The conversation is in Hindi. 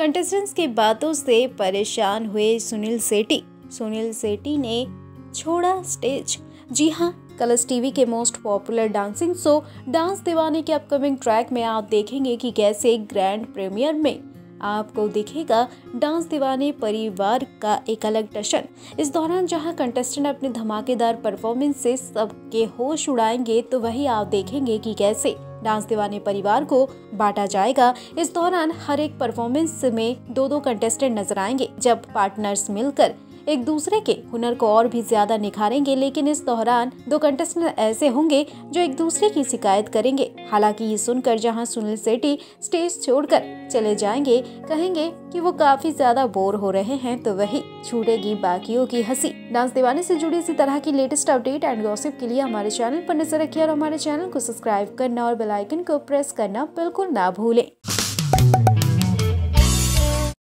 कंटेस्टेंट्स की बातों से परेशान हुए सुनील सेठी सुनील सेठी ने छोड़ा स्टेज जी हाँ कलर्स टीवी के most popular dancing show dance Deewane के अपकमिंग ट्रैक में आप देखेंगे कि कैसे ग्रैंड प्रीमियर में आपको दिखेगा डांस दीवाने परिवार का एक अलग टशन इस दौरान जहाँ कंटेस्टेंट अपने धमाकेदार परफॉर्मेंस से सबके होश उड़ाएँगे तो वही आप देखेंगे कि कैसे डांस दीवाने परिवार को बांटा जाएगा। इस दौरान हर एक परफॉर्मेंस में दो दो कंटेस्टेंट नज़र आएँगे, जब पार्टनर्स मिलकर एक दूसरे के हुनर को और भी ज़्यादा निखारेंगे, लेकिन इस दौरान दो कंटेस्टेंट ऐसे होंगे जो एक दूसरे की शिकायत करेंगे। हालाँकि ये सुनकर जहाँ सुनील सेठी स्टेज छोड़कर चले जाएँगे, कहेंगे कि वो काफ़ी ज़्यादा बोर हो रहे हैं तो वही छूटेगी बाकियों की हँसी। डांस दीवाने से जुड़ी इसी तरह की लेटेस्ट अपडेट एंड गॉसिप के लिए हमारे चैनल पर नज़र रखिए और हमारे चैनल को सब्सक्राइब करना और बेलाइकन को प्रेस करना बिल्कुल ना भूलें।